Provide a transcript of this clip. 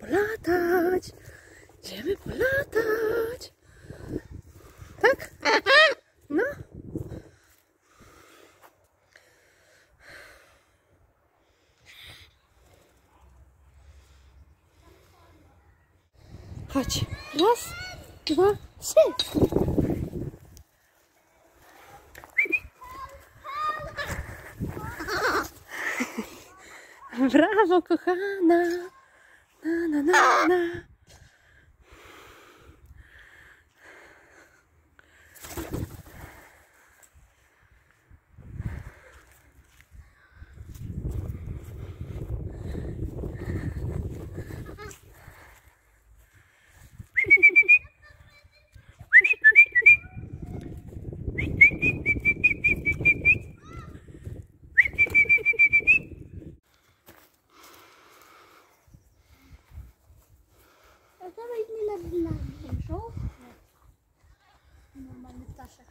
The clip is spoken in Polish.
polatać. Idziemy polatać. Tak? No. Chodź. Raz, dwa, trzy. Brawo, kochana. Na, na, na, Thank you. Нормальный Таша?